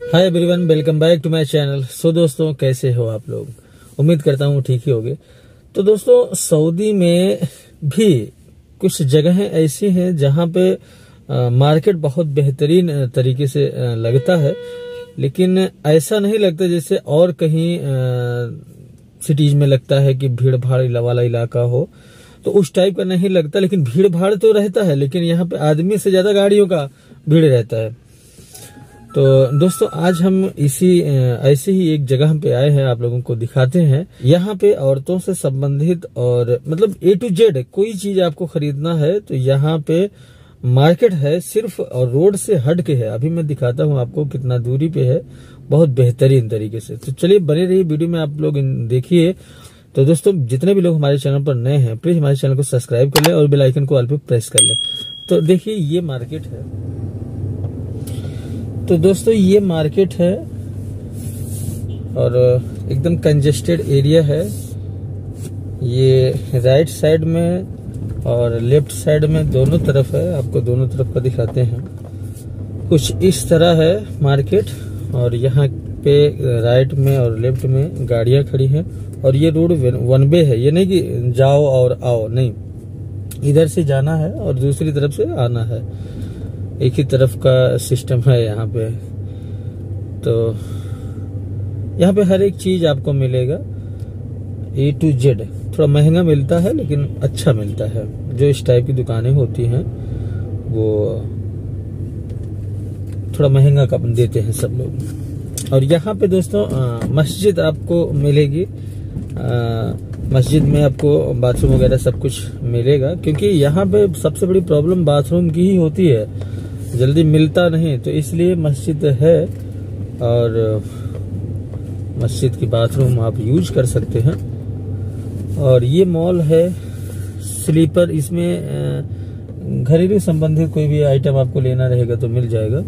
Hi everyone welcome back to my channel so दोस्तों कैसे हो आप लोग? उम्मीद करता हूँ ठीक ही होगे। तो दोस्तों सऊदी में भी कुछ जगहें ऐसी हैं जहाँ पे आ, मार्केट बहुत बेहतरीन तरीके से आ, लगता है। लेकिन ऐसा नहीं लगता जैसे और कहीं सिटीज़ में लगता है कि भीड़ भाड़ वाला इलाका हो। तो उस टाइप का नहीं लगता लेकिन भीड़ भाड़ तो रहता है लेकिन यहाँ पे आदमी से ज़्यादा गाड़ियों का भीड़ रहता है। तो दोस्तों, आज हम इसी ऐसे ही एक जगह पे आए हैं, आप लोगों को दिखाते हैं। यहाँ पे औरतों से संबंधित और मतलब ए टू जेड कोई चीज़ आपको खरीदना है तो यहाँ पे मार्केट है सिर्फ़ और रोड से हट के है। अभी मैं दिखाता हूँ आपको कितना दूरी पे है, बहुत बेहतरीन तरीके से। तो चलिए, बने रही वीडियो में, आप लोग देखिए। तो दोस्तों, जितने भी लोग हमारे चैनल पर नए हैं, प्लीज़ हमारे चैनल को सब्सक्राइब कर ले और बेलाइकन को ऑल प्रेस कर ले। तो देखिए, ये मार्केट है। तो दोस्तों, ये मार्केट है और एकदम कंजेस्टेड एरिया है। ये राइट साइड में और लेफ़्ट साइड में दोनों तरफ़ है। आपको दोनों तरफ़ का दिखाते हैं। कुछ इस तरह है मार्केट और यहाँ पे राइट में और लेफ़्ट में गाड़ियाँ खड़ी हैं और ये रोड वन वे है। ये नहीं कि जाओ और आओ, नहीं। इधर से जाना है और दूसरी तरफ़ से आना है। एक ही तरफ़ का सिस्टम है यहाँ पे। तो यहाँ पे हर एक चीज़ आपको मिलेगा। ए टू जेड थोड़ा महँगा मिलता है, लेकिन अच्छा मिलता है। जो इस टाइप की दुकानें होती हैं, वो थोड़ा महँगा का देते हैं सब लोग। और यहाँ पे दोस्तों मस्जिद आपको मिलेगी। मस्जिद में आपको बाथरूम वगैरह सब कुछ मिलेगा, क्योंकि यहाँ पे सबसे बड़ी प्रॉब्लम बाथरूम की ही होती है। जल्दी मिलता नहीं तो इसलिए मस्जिद है और मस्जिद की बाथरूम आप यूज़ कर सकते हैं। और ये मॉल है स्लीपर, इसमें घरेलू संबंधित कोई भी आइटम आपको लेना रहेगा तो मिल जाएगा।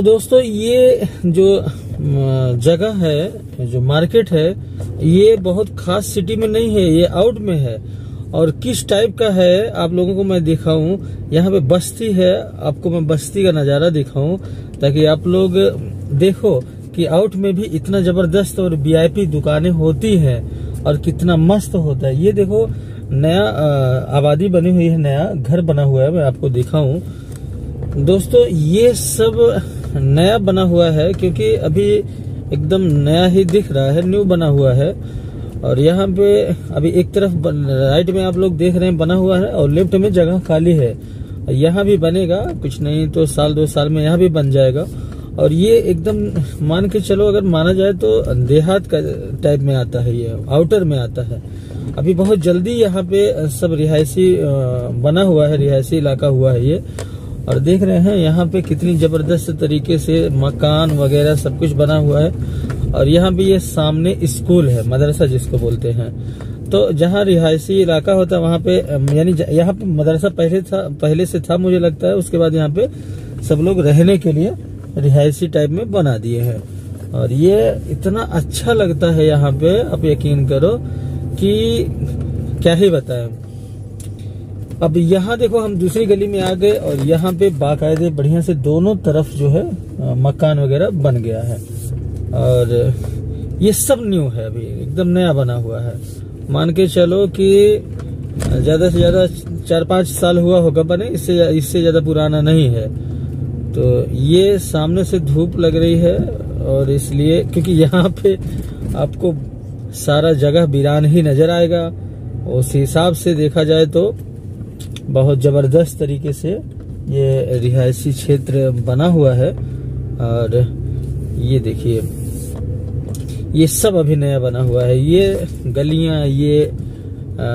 तो दोस्तों, ये जो जगह है, जो मार्केट है, ये बहुत खास सिटी में नहीं है, ये आउट में है। और किस टाइप का है, आप लोगों को मैं दिखाऊँ। यहाँ पे बस्ती है, आपको मैं बस्ती का नज़ारा दिखाऊँ, ताकि आप लोग देखो कि आउट में भी इतना ज़बरदस्त और वीआईपी दुकानें होती हैं, और कितना मस्त होता है। ये देखो, नया आबादी बनी हुई है, नया घर बना हुआ है, मैं आपको दिखाऊँ। दोस्तों, ये सब नया बना हुआ है, क्योंकि अभी एकदम नया ही दिख रहा है न्यू बना हुआ है। और यहाँ पे अभी एक तरफ़ राइट में आप लोग देख रहे हैं, बना हुआ है और लेफ़्ट में जगह खाली है। यहाँ भी बनेगा, कुछ नहीं तो साल, दो साल में यहाँ भी बन जाएगा। और ये एकदम मान के चलो, अगर माना जाए तो देहात का टाइप में आता है ये आउटर में आता है। अभी बहुत जल्दी यहाँ पे सब रिहायशी बना हुआ है, रिहायशी इलाका हुआ है ये। और देख रहे हैं यहाँ पे कितनी ज़बरदस्त तरीके से मकान वगैरह सब कुछ बना हुआ है। और यहाँ पे ये सामने स्कूल है, मदरसा जिसको बोलते हैं। तो जहाँ रिहायशी इलाका होता है, वहाँ पे यानी यहाँ पे मदरसा पहले था, पहले से था मुझे लगता है। उसके बाद यहाँ पे सब लोग रहने के लिए रिहायशी टाइप में बना दिए हैं। और ये इतना अच्छा लगता है यहाँ पे, आप यकीन करो कि क्या ही बताएँ। अब यहाँ देखो, हम दूसरी गली में आ गए और यहाँ पे बाकायदे बढ़िया से दोनों तरफ़ जो है मकान वगैरह बन गया है। और ये सब न्यू है अभी, एकदम नया बना हुआ है। मान के चलो कि ज़्यादा से ज़्यादा चार पाँच साल हुआ होगा बने, इससे इससे ज़्यादा पुराना नहीं है। तो ये सामने से धूप लग रही है और इसलिए, क्योंकि यहाँ पे आपको सारा जगह वीरान ही नज़र आएगा। उस हिसाब से देखा जाए तो बहुत ज़बरदस्त तरीके से ये रिहायशी क्षेत्र बना हुआ है। और ये देखिए ये सब अभी नया बना हुआ है। ये गलियाँ ये आ,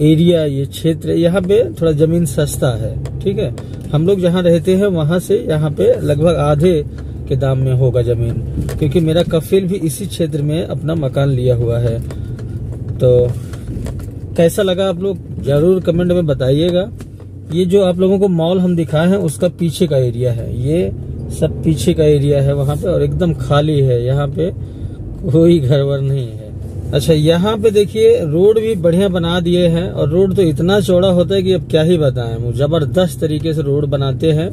एरिया ये क्षेत्र यहाँ पे थोड़ा ज़मीन सस्ता है ठीक है? हम लोग जहाँ रहते हैं वहाँ से यहाँ पे लगभग आधे के दाम में होगा ज़मीन क्योंकि मेरा कफिल भी इसी क्षेत्र में अपना मकान लिया हुआ है। तो कैसा लगा आप लोग? ज़रूर कमेंट में बताइएगा। ये जो आप लोगों को मॉल हम दिखाए हैं, उसका पीछे का एरिया है। ये सब पीछे का एरिया है वहाँ पे और एकदम खाली है। यहाँ पे कोई घर वर नहीं है। अच्छा यहाँ पे देखिए, रोड भी बढ़िया बना दिए हैं और रोड तो इतना चौड़ा होता है कि अब क्या ही बताएँ। वो ज़बरदस्त तरीके से रोड बनाते हैं।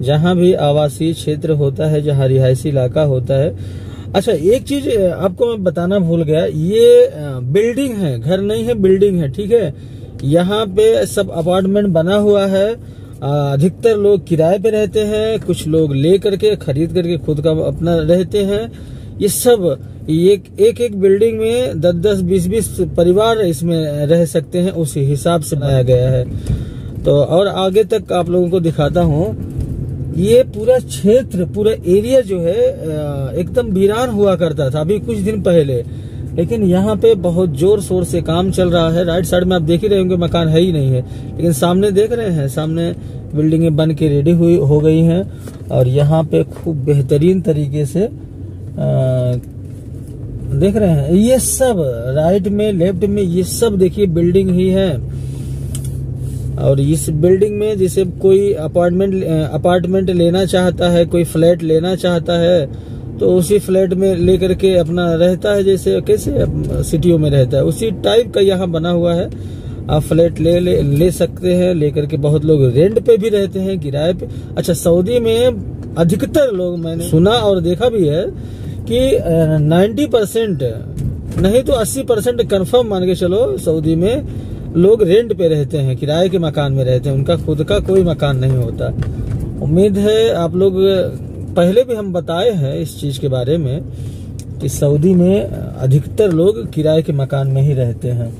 जहाँ भी आवासीय क्षेत्र होता है, जहाँ रिहायशी इलाका होता है। अच्छा एक चीज़ आपको मैं बताना भूल गया। ये बिल्डिंग है, घर नहीं है, बिल्डिंग है, ठीक है? यहाँ पे सब अपार्टमेंट बना हुआ है। अधिकतर लोग किराए पे रहते हैं, कुछ लोग ले करके खरीद करके खुद का अपना रहते हैं। ये सब एक एक एक बिल्डिंग में दस दस बीस बीस परिवार इसमें रह सकते हैं, उस हिसाब से बनाया गया है। तो और आगे तक आप लोगों को दिखाता हूँ। ये पूरा क्षेत्र, पूरा एरिया जो है एकदम वीरान हुआ करता था, अभी कुछ दिन पहले। लेकिन यहाँ पे बहुत ज़ोर शोर से काम चल रहा है। राइट साइड में आप देख ही रहे होंगे मकान है ही नहीं है। लेकिन सामने देख रहे हैं सामने बिल्डिंगें बन के रेडी हुई हो गई हैं। और यहाँ पे खूब बेहतरीन तरीके से अ, देख रहे हैं। ये सब राइट में लेफ़्ट में ये सब देखिए बिल्डिंग ही है। और इस बिल्डिंग में जैसे कोई अपार्टमेंट अपार्टमेंट लेना चाहता है कोई फ्लैट लेना चाहता है तो उसी फ्लैट में लेकर के अपना रहता है जैसे कैसे सिटियों में रहता है। उसी टाइप का यहाँ बना हुआ है। आप फ्लैट ले ले, ले सकते हैं लेकर के बहुत लोग रेंट पे भी रहते हैं किराए पे। अच्छा सऊदी में अधिकतर लोग मैंने सुना और देखा भी है कि नाइन्टी परसेंट नहीं तो अस्सी परसेंट कन्फर्म मान के चलो सऊदी में लोग रेंट पे रहते हैं किराए के मकान में रहते हैं। उनका खुद का कोई मकान नहीं होता। उम्मीद है आप लोग पहले भी हम बताए हैं इस चीज़ के बारे में कि सऊदी में अधिकतर लोग किराए के मकान में ही रहते हैं।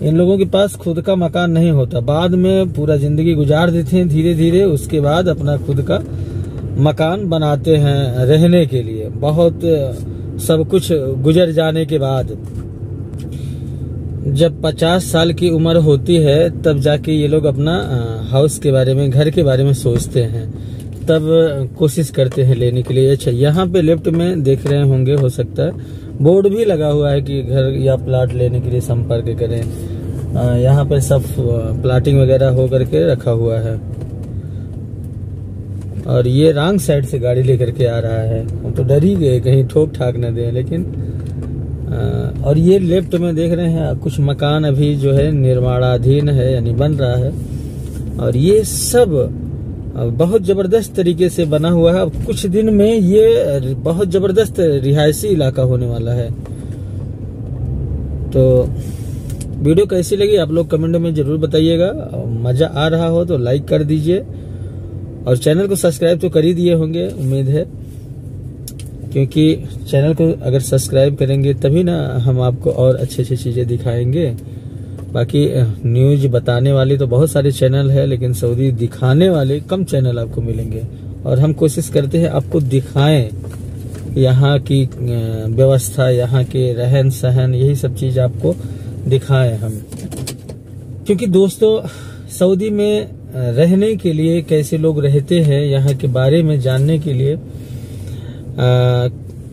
इन लोगों के पास खुद का मकान नहीं होता। बाद में पूरा ज़िंदगी गुजार देते हैं धीरे धीरे उसके बाद अपना खुद का मकान बनाते हैं रहने के लिए। बहुत सब कुछ गुजर जाने के बाद जब 50 साल की उम्र होती है, तब जाके ये लोग अपना हाउस के बारे में, घर के बारे में सोचते हैं। तब कोशिश करते हैं लेने के लिए। अच्छा यहाँ पे लेफ़्ट में देख रहे होंगे, हो सकता है। बोर्ड भी लगा हुआ है कि घर या प्लाट लेने के लिए संपर्क करें। यहाँ पे सब प्लाटिंग वगैरह हो करके रखा हुआ है। और ये रॉन्ग साइड से गाड़ी लेकर के आ रहा है। हम तो डर ही गए, कहीं ठोक ठाक न दे, लेकिन और ये लेफ़्ट में देख रहे हैं, कुछ मकान अभी जो है निर्माणाधीन है, यानी बन रहा है। और ये सब बहुत ज़बरदस्त तरीके से बना हुआ है। अब कुछ दिन में ये बहुत ज़बरदस्त रिहायशी इलाका होने वाला है। तो वीडियो कैसी लगी आप लोग कमेंट में ज़रूर बताइएगा। मज़ा आ रहा हो तो लाइक कर दीजिए। और चैनल को सब्सक्राइब तो कर ही दिए होंगे, उम्मीद है। क्योंकि चैनल को अगर सब्सक्राइब करेंगे तभी ना हम आपको और अच्छी अच्छी चीज़ें दिखाएँगे। बाकी न्यूज़ बताने वाले तो बहुत सारे चैनल है लेकिन सऊदी दिखाने वाले कम चैनल आपको मिलेंगे। और हम कोशिश करते हैं आपको दिखाएँ यहाँ की व्यवस्था यहाँ के रहन सहन यही सब चीज़ आपको दिखाएँ हम। क्योंकि दोस्तों सऊदी में रहने के लिए कैसे लोग रहते हैं यहाँ के बारे में जानने के लिए आ,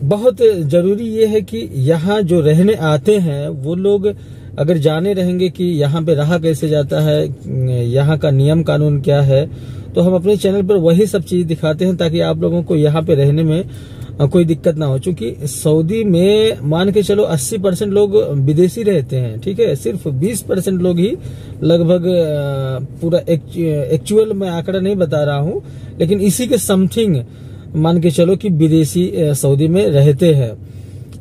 बहुत ज़रूरी ये है कि यहाँ जो रहने आते हैं वो लोग अगर जाने रहेंगे कि यहाँ पे रहा कैसे जाता है, यहाँ का नियम कानून क्या है तो हम अपने चैनल पर वही सब चीज़ दिखाते हैं ताकि आप लोगों को यहाँ पे रहने में कोई दिक्कत ना हो। क्योंकि सऊदी में मान के चलो 80 परसेंट लोग विदेशी रहते हैं, ठीक है? सिर्फ़ 20 परसेंट लोग ही लगभग पूरा एक्चुअल मैं आंकड़ा नहीं बता रहा हूँ, लेकिन इसी के समथिंग मान के चलो कि विदेशी सऊदी में रहते हैं।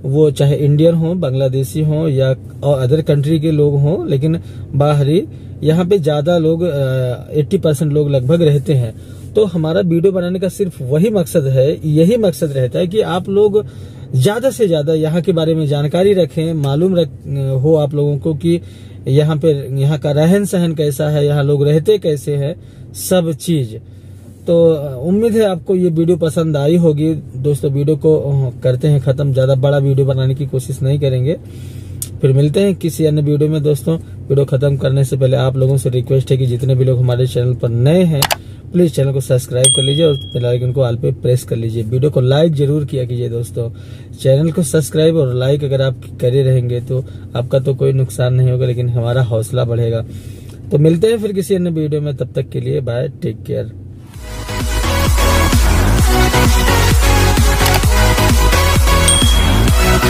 वो चाहे इंडियन हो बांग्लादेशी हो या और अदर कंट्री के लोग हों लेकिन बाहरी यहाँ पे ज़्यादा लोग एट्टी परसेंट लोग लगभग रहते हैं। तो हमारा वीडियो बनाने का सिर्फ़ वही मकसद है यही मकसद रहता है कि आप लोग ज़्यादा से ज़्यादा यहाँ के बारे में जानकारी रखें मालूम रख, हो आप लोगों को कि यहाँ पे यहाँ का रहन सहन कैसा है यहाँ लोग रहते कैसे हैं सब चीज़। तो उम्मीद है आपको ये वीडियो पसंद आई होगी। दोस्तों, वीडियो को करते हैं खत्म। ज़्यादा बड़ा वीडियो बनाने की कोशिश नहीं करेंगे। फिर मिलते हैं किसी अन्य वीडियो में, दोस्तों। वीडियो खत्म करने से पहले आप लोगों से रिक्वेस्ट है कि जितने भी लोग हमारे चैनल पर नए हैं, प्लीज़ चैनल को सब्सक्राइब कर लीजिए और बेल को आल पे प्रेस कर लीजिए। वीडियो को लाइक ज़रूर किया कीजिए, दोस्तों। चैनल को सब्सक्राइब और लाइक अगर आप करे रहेंगे तो आपका तो कोई नुकसान नहीं होगा, लेकिन हमारा हौसला बढ़ेगा। तो मिलते हैं फिर किसी अन्य वीडियो में। तब तक के लिए बाय, टेक केयर।